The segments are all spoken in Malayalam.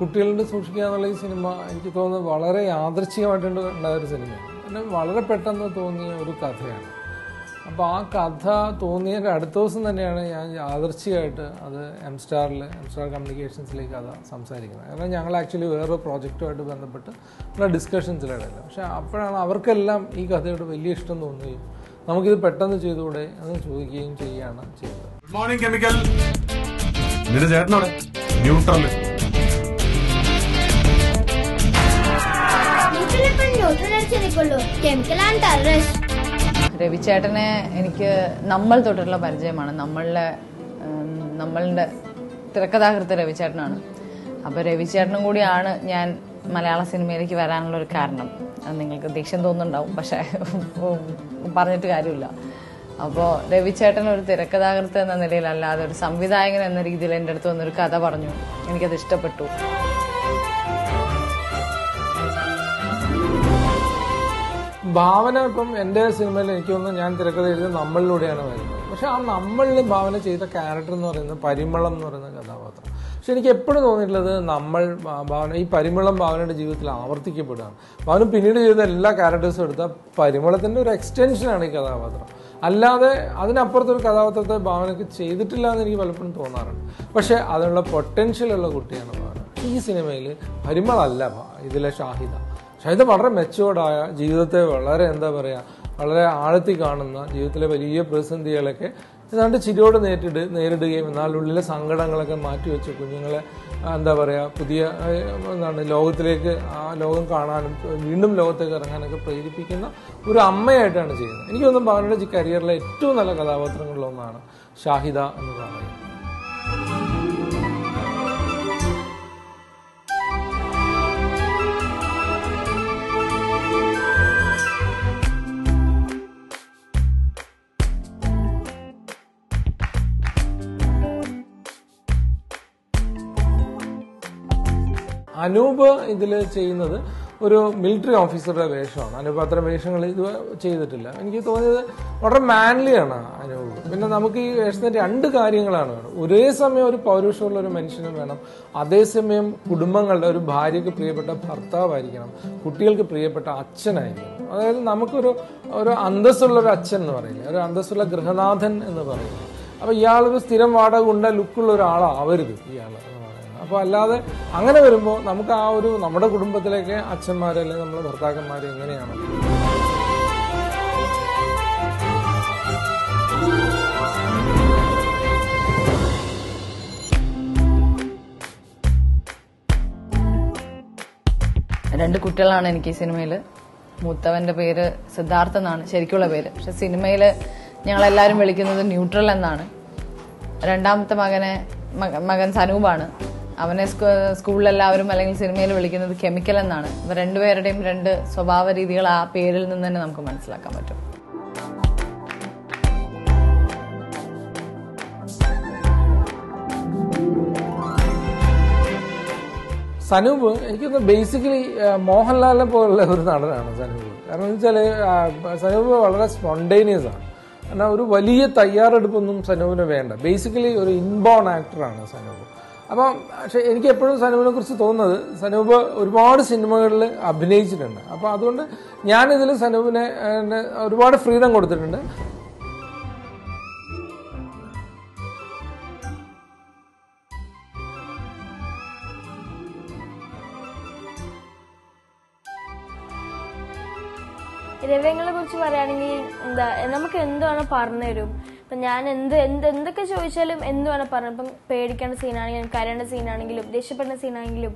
കുട്ടികളുടെ സൂക്ഷിക്കുക എന്നുള്ള ഈ സിനിമ എനിക്ക് തോന്നുന്നത് വളരെ യാദൃച്ഛികമായിട്ടുണ്ട് ഉണ്ടായ ഒരു സിനിമയാണ് പിന്നെ വളരെ പെട്ടെന്ന് തോന്നിയ ഒരു കഥയാണ്. അപ്പോൾ ആ കഥ തോന്നിയതിന്റെ അടുത്ത ദിവസം തന്നെയാണ് ഞാൻ യാദർച്ഛികമായിട്ട് അത് എം സ്റ്റാറിൽ എം സ്റ്റാർ കമ്മ്യൂണിക്കേഷൻസിലേക്ക് കഥ സംസാരിക്കുന്നത്. കാരണം ഞങ്ങൾ ആക്ച്വലി വേറൊരു പ്രോജക്റ്റുമായിട്ട് ബന്ധപ്പെട്ട് ഉള്ള ഡിസ്കഷൻസിലിടയില്ല പക്ഷേ അപ്പോഴാണ് അവർക്കെല്ലാം ഈ കഥയോട് വലിയ ഇഷ്ടം തോന്നുകയും നമുക്കിത് പെട്ടെന്ന് ചെയ്തുകൂടെ എന്ന് ചോദിക്കുകയും ചെയ്യുകയാണ് ചെയ്തത്. ഗുഡ് മോർണിംഗ് കെമിക്കൽ ന്യൂട്രൽ രവിചേട്ടനെ എനിക്ക് നമ്മൾ തൊട്ടുള്ള പരിചയമാണ്. നമ്മളുടെ നമ്മളുടെ തിരക്കഥാകൃത്ത് രവിചേട്ടനാണ് അപ്പോൾ രവിചേട്ടനും കൂടിയാണ് ഞാൻ മലയാള സിനിമയിലേക്ക് വരാനുള്ള ഒരു കാരണം. നിങ്ങൾക്ക് ദേഷ്യം തോന്നുന്നുണ്ടാവും. പക്ഷേ പറഞ്ഞിട്ട് കാര്യമില്ല. അപ്പോൾ രവിചേട്ടൻ ഒരു തിരക്കഥാകൃത്ത് എന്ന നിലയിലല്ലാതെ ഒരു സംവിധായകൻ എന്ന രീതിയിൽ എന്റെ അടുത്ത് വന്നൊരു കഥ പറഞ്ഞു. എനിക്കത് ഇഷ്ടപ്പെട്ടു. ഭാവന ഇപ്പം എന്റെ സിനിമയിൽ എനിക്ക് തോന്നുന്നു ഞാൻ തിരക്കഥ എഴുതി നമ്മളിലൂടെയാണ് വരുന്നത്. പക്ഷെ ആ നമ്മളിൽ ഭാവന ചെയ്ത ക്യാരക്ടർ എന്ന് പറയുന്നത് പരിമളം എന്ന് പറയുന്ന കഥാപാത്രം. പക്ഷെ എനിക്ക് എപ്പോഴും തോന്നിയിട്ടുള്ളത് നമ്മൾ ഭാവന ഈ പരിമളം ഭാവനയുടെ ജീവിതത്തിൽ ആവർത്തിക്കപ്പെടുകയാണ്. ഭാവന പിന്നീട് ചെയ്ത എല്ലാ ക്യാരക്ടേഴ്സും എടുത്ത പരിമളത്തിന്റെ ഒരു എക്സ്റ്റൻഷനാണ് ഈ കഥാപാത്രം. അല്ലാതെ അതിനപ്പുറത്തൊരു കഥാപാത്രത്തെ ഭാവനയ്ക്ക് ചെയ്തിട്ടില്ല എന്ന് എനിക്ക് പലപ്പോഴും തോന്നാറുണ്ട്. പക്ഷേ അതിനുള്ള പൊട്ടൻഷ്യൽ ഉള്ള കുട്ടിയാണ് ഭാവന. ഈ സിനിമയിൽ പരിമളല്ല ഇതിലെ ഷാഹിദ. ഷാഹിദ വളരെ മെച്ചുവേർഡായ ജീവിതത്തെ വളരെ എന്താ പറയുക വളരെ ആഴത്തി കാണുന്ന ജീവിതത്തിലെ വലിയ പ്രതിസന്ധികളൊക്കെ ഏതാണ്ട് ചിരിയോട് നേരിട്ട് നേരിടുകയും എന്നാൽ ഉള്ളിലെ സങ്കടങ്ങളൊക്കെ മാറ്റിവെച്ച് കുഞ്ഞുങ്ങളെ എന്താ പറയുക പുതിയ എന്താണ് ലോകത്തിലേക്ക് ആ ലോകം കാണാനും വീണ്ടും ലോകത്തേക്ക് ഇറങ്ങാനൊക്കെ പ്രേരിപ്പിക്കുന്ന ഒരു അമ്മയായിട്ടാണ് ചെയ്യുന്നത്. എനിക്ക് തോന്നുന്നു ഭാവനയുടെ കരിയറിലെ ഏറ്റവും നല്ല കഥാപാത്രങ്ങളിലൊന്നാണ് ഷാഹിദ എന്ന് പറയുന്നത്. അനൂപ് ഇതിൽ ചെയ്യുന്നത് ഒരു മിലിറ്ററി ഓഫീസറുടെ വേഷമാണ്. അനൂപ് അത്ര വേഷങ്ങൾ ഇത് ചെയ്തിട്ടില്ല. എനിക്ക് തോന്നിയത് വളരെ മാൻലിയാണ് അനൂപ്. പിന്നെ നമുക്ക് ഈ വേഷത്തിന് രണ്ട് കാര്യങ്ങളാണ് വേണം ഒരേ സമയം ഒരു പൗരുഷമുള്ള ഒരു മനുഷ്യനും വേണം. അതേസമയം കുടുംബങ്ങളുടെ ഒരു ഭാര്യയ്ക്ക് പ്രിയപ്പെട്ട ഭർത്താവായിരിക്കണം. കുട്ടികൾക്ക് പ്രിയപ്പെട്ട അച്ഛനായിരിക്കണം. അതായത് നമുക്കൊരു ഒരു അന്തസ്സുള്ള ഒരു അച്ഛൻ എന്ന് പറയില്ല? ഒരു അന്തസ്സുള്ള ഗൃഹനാഥൻ എന്ന് പറയുന്നത് അപ്പൊ ഇയാളൊരു സ്ഥിരം വാടക ഉണ്ട ലുക്കുള്ള ഒരാളാവരുത് ഇയാൾ അപ്പോൾ അല്ലാതെ അങ്ങനെ വരുമ്പോൾ നമുക്ക് ആ ഒരു നമ്മുടെ കുടുംബത്തിലേക്ക് അച്ഛന്മാരെ അല്ലെങ്കിൽ നമ്മുടെ ഭർത്താക്കന്മാർ എങ്ങനെയാണ്? രണ്ട് കുട്ടികളാണ് എനിക്ക് ഈ സിനിമയിൽ മൂത്തവന്റെ പേര് സിദ്ധാർത്ഥ് എന്നാണ് ശരിക്കുള്ള പേര്. പക്ഷെ സിനിമയിൽ ഞങ്ങളെല്ലാവരും വിളിക്കുന്നത് ന്യൂട്രൽ എന്നാണ്. രണ്ടാമത്തെ മകനെ മകൻ സനൂപാണ്. അവനെ സ്കൂ- സ്കൂളിലെല്ലാവരും അല്ലെങ്കിൽ സിനിമയിൽ വിളിക്കുന്നത് കെമിക്കൽ എന്നാണ്. ഇവ രണ്ടുപേരുടെയും രണ്ട് സ്വഭാവ രീതികൾ ആ പേരിൽ നിന്ന് തന്നെ നമുക്ക് മനസ്സിലാക്കാൻ പറ്റും. സനൂപ് എനിക്കൊന്ന് ബേസിക്കലി മോഹൻലാലിനെ പോലുള്ള ഒരു നടനാണ് സനൂപ്. കാരണം വെച്ചാൽ സനൂപ് വളരെ സ്പോണ്ടേനിയസ് ആണ്. കാരണം ഒരു വലിയ തയ്യാറെടുപ്പൊന്നും സനൂപിന് വേണ്ട. ബേസിക്കലി ഒരു ഇൻബോൺ ആക്ടറാണ് സനൂപ്. അപ്പം പക്ഷെ എനിക്ക് എപ്പോഴും സനൂപിനെ കുറിച്ച് തോന്നുന്നത് സനൂപ് ഒരുപാട് സിനിമകളിൽ അഭിനയിച്ചിട്ടുണ്ട്. അപ്പോൾ അതുകൊണ്ട് ഞാനിതിൽ സനൂപിനെ ഒരുപാട് ഫ്രീഡം കൊടുത്തിട്ടുണ്ട്. രവ്യങ്ങളെ കുറിച്ച് പറയുകയാണെങ്കിൽ എന്താ നമുക്ക് എന്താണ് പറഞ്ഞു തരും? ഇപ്പൊ ഞാൻ എന്ത് എന്ത് എന്തൊക്കെ ചോദിച്ചാലും എന്ത് വേണം പറഞ്ഞു. ഇപ്പം പേടിക്കേണ്ട സീനാണെങ്കിലും കരേണ്ട സീനാണെങ്കിലും ദേഷ്യപ്പെടുന്ന സീനാണെങ്കിലും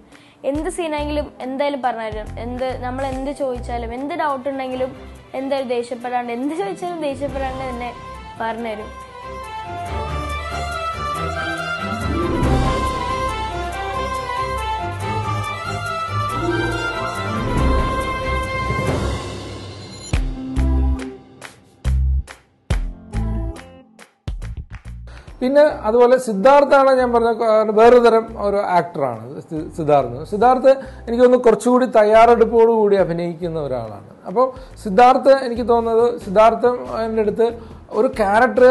എന്ത് സീനാണെങ്കിലും എന്തായാലും പറഞ്ഞു തരും. എന്ത് നമ്മൾ എന്ത് ചോദിച്ചാലും എന്ത് ഡൗട്ട് ഉണ്ടെങ്കിലും എന്തായാലും ദേഷ്യപ്പെടാണ്ട് എന്ത് ചോദിച്ചാലും ദേഷ്യപ്പെടാണ്ട് തന്നെ പറഞ്ഞു പിന്നെ അതുപോലെ സിദ്ധാർത്ഥാണ് ഞാൻ പറഞ്ഞ വേറെ വേറൊരു തരം ഒരു ആക്ടറാണ് സിദ്ധാർത്ഥ്. സിദ്ധാർത്ഥ് എനിക്ക് തോന്നുന്നു കുറച്ചുകൂടി തയ്യാറെടുപ്പോടുകൂടി അഭിനയിക്കുന്ന ഒരാളാണ്. അപ്പോൾ സിദ്ധാർത്ഥ് എനിക്ക് തോന്നുന്നത് സിദ്ധാർത്ഥ എന്റെ അടുത്ത് ഒരു ക്യാരക്ടർ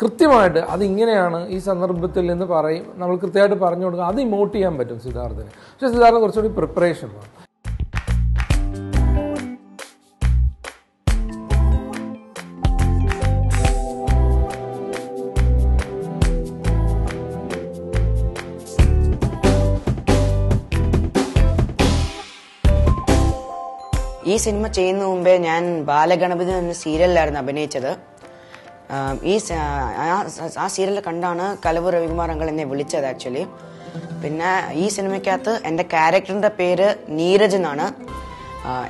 കൃത്യമായിട്ട് അത് ഇങ്ങനെയാണ് ഈ സന്ദർഭത്തിൽ നിന്ന് പറയും നമ്മൾ കൃത്യമായിട്ട് പറഞ്ഞു കൊടുക്കുക അത് ഇമോട്ട് ചെയ്യാൻ പറ്റും സിദ്ധാർത്ഥിന്. പക്ഷേ സിദ്ധാർത്ഥം കുറച്ചുകൂടി പ്രിപ്പറേഷൻ വേണം ഈ സിനിമ ചെയ്യുന്ന മുമ്പേ ഞാൻ ബാലഗണപതി എന്ന സീരിയലിലായിരുന്നു അഭിനയിച്ചത്. ഈ ആ- സീരിയൽ കണ്ടാണ് കലവ് രവികുമാർ അങ്കൾ എന്നെ വിളിച്ചത് ആക്ച്വലി. പിന്നെ ഈ സിനിമയ്ക്കകത്ത് എന്റെ ക്യാരക്ടറിന്റെ പേര് നീരജ് എന്നാണ്.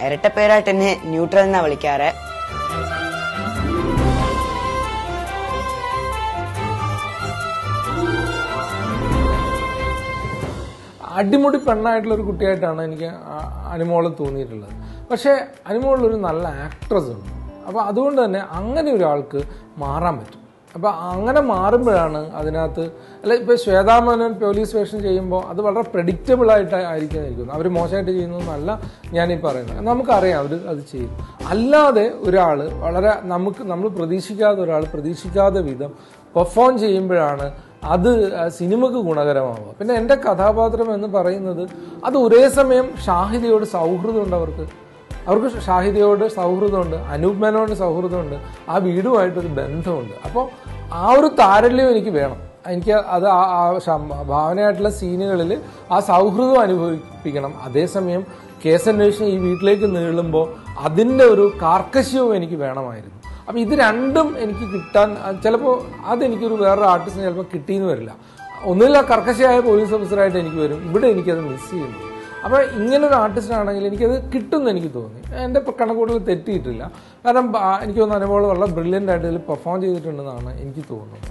ഇരട്ട പേരായിട്ട് എന്നെ ന്യൂട്രൽ എന്നാണ് വിളിക്കാറ്. അടിമുടി പെണ്ണായിട്ടുള്ള ഒരു കുട്ടിയായിട്ടാണ് എനിക്ക് അനുമോളം തോന്നിയിട്ടുള്ളത്. പക്ഷേ അനുമോളിലൊരു നല്ല ആക്ട്രസ് ഉണ്ട്. അപ്പോൾ അതുകൊണ്ട് തന്നെ അങ്ങനെ ഒരാൾക്ക് മാറാൻ പറ്റും. അപ്പോൾ അങ്ങനെ മാറുമ്പോഴാണ് അതിനകത്ത് അല്ല ഇപ്പോൾ ശ്വേതാമേനോൻ പോലീസ് സ്റ്റേഷൻ ചെയ്യുമ്പോൾ അത് വളരെ പ്രഡിക്റ്റബിൾ ആയിട്ട് ആയിരിക്കും ഇരിക്കുന്നത് അവർ മോശമായിട്ട് ചെയ്യുന്നതെന്നല്ല ഞാനീ പറയുന്നത്. നമുക്കറിയാം അവർ അത് ചെയ്യും അല്ലാതെ ഒരാൾ വളരെ നമുക്ക് നമ്മൾ പ്രതീക്ഷിക്കാത്ത ഒരാൾ പ്രതീക്ഷിക്കാത്ത വിധം പെർഫോം ചെയ്യുമ്പോഴാണ് അത് സിനിമക്ക് ഗുണകരമാവുക. പിന്നെ എന്റെ കഥാപാത്രം എന്ന് പറയുന്നത് അത് ഒരേ സമയം ഷാഹിദയോട് സൗഹൃദമുണ്ട് അവർക്ക്. അവർക്ക് ഷാഹിദയോട് സൗഹൃദമുണ്ട് അനൂപ് മേനോട് സൗഹൃദമുണ്ട് ആ വീടുമായിട്ടൊരു ബന്ധമുണ്ട്. അപ്പോൾ ആ ഒരു താരല്യം എനിക്ക് വേണം. എനിക്ക് അത് ആ ഭാവനയായിട്ടുള്ള സീനുകളിൽ ആ സൗഹൃദം അനുഭവിപ്പിക്കണം. അതേസമയം കേസന്വേഷണം ഈ വീട്ടിലേക്ക് നീളുമ്പോൾ അതിന്റെ ഒരു കാർക്കശ്യവും എനിക്ക് വേണമായിരുന്നു. അപ്പം ഇത് രണ്ടും എനിക്ക് കിട്ടാൻ ചിലപ്പോൾ അതെനിക്കൊരു വേറൊരു ആർട്ടിസ്റ്റിന് ചിലപ്പോൾ കിട്ടിയെന്ന് വരില്ല. ഒന്നുമില്ല കർക്കശയായ പോലീസ് ഓഫീസറായിട്ട് എനിക്ക് വരും. ഇവിടെ എനിക്കത് മിസ് ചെയ്യുന്നു. അപ്പോൾ ഇങ്ങനൊരു ആർട്ടിസ്റ്റ് ആണെങ്കിൽ എനിക്കത് കിട്ടുമെന്ന് എനിക്ക് തോന്നി. എന്റെ കണക്കൂട്ടിൽ തെറ്റിയിട്ടില്ല. കാരണം എനിക്ക് തോന്നുന്നു അനുഭവം വളരെ ബ്രില്യന്റ് ആയിട്ട് ഇതിൽ പെർഫോം ചെയ്തിട്ടുണ്ടെന്നാണ് എനിക്ക് തോന്നുന്നത്.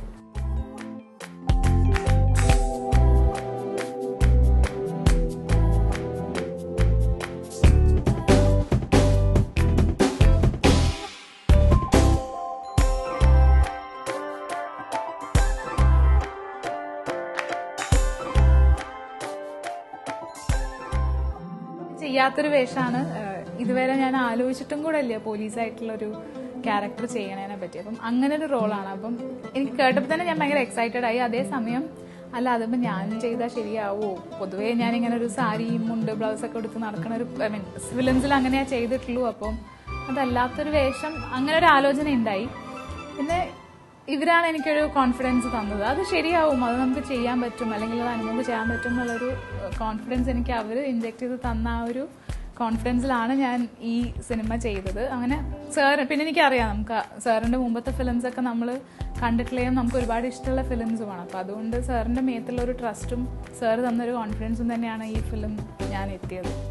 ചെയ്യാത്തൊരു വേഷമാണ് ഇതുവരെ ഞാൻ ആലോചിച്ചിട്ടും കൂടെ ഇല്ല പോലീസായിട്ടുള്ള ഒരു ക്യാരക്ടർ ചെയ്യണതിനെ പറ്റി. അപ്പം അങ്ങനെ ഒരു റോളാണ്. അപ്പം എനിക്ക് കേട്ടപ്പോൾ തന്നെ ഞാൻ ഭയങ്കര എക്സൈറ്റഡ് ആയി. അതേസമയം അല്ല അതിപ്പോ ഞാൻ ചെയ്താൽ ശരിയാവോ? പൊതുവേ ഞാൻ ഇങ്ങനെ ഒരു സാരിയും മുണ്ട് ബ്ലൗസ് ഒക്കെ എടുത്ത് നടക്കുന്ന ഒരു ഐ മീൻ വിലൻസിൽ അങ്ങനെയാ ചെയ്തിട്ടുള്ളൂ. അപ്പം അതല്ലാത്തൊരു വേഷം അങ്ങനെ ഒരു ആലോചന ഉണ്ടായി പിന്നെ ഇവരാണ് എനിക്കൊരു കോൺഫിഡൻസ് തന്നത്. അത് ശരിയാവും. അത് നമുക്ക് ചെയ്യാൻ പറ്റും. അല്ലെങ്കിൽ അത് അനുഭവം ചെയ്യാൻ പറ്റും എന്നുള്ളൊരു കോൺഫിഡൻസ് എനിക്ക് അവർ ഇൻജെക്ട് ചെയ്ത് തന്ന ആ ഒരു കോൺഫിഡൻസിലാണ് ഞാൻ ഈ സിനിമ ചെയ്തത്. അങ്ങനെ സാർ പിന്നെ എനിക്കറിയാം നമുക്ക് സാറിന്റെ മുമ്പത്തെ ഫിലിംസ് ഒക്കെ നമ്മൾ കണ്ടിട്ടില്ലെങ്കിലും നമുക്ക് ഒരുപാട് ഇഷ്ടമുള്ള ഫിലിംസുമാണ് അപ്പോൾ അതുകൊണ്ട് സാറിന്റെ മേത്തുള്ള ഒരു ട്രസ്റ്റും സാർ തന്നൊരു കോൺഫിഡൻസും തന്നെയാണ് ഈ ഫിലിം ഞാൻ എത്തിയത്.